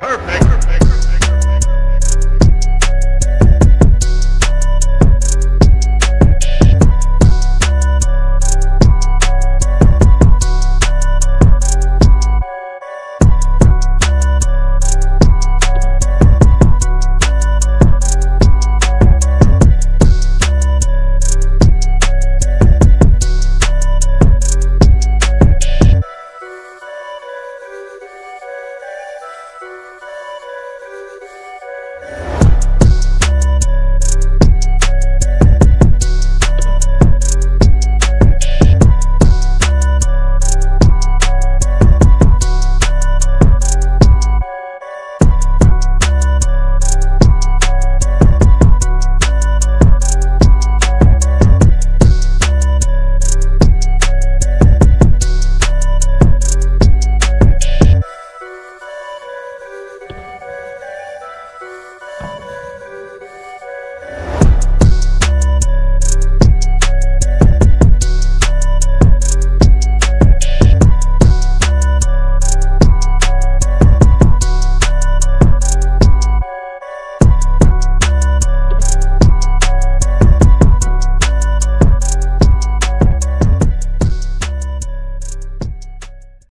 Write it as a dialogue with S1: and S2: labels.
S1: Perfect.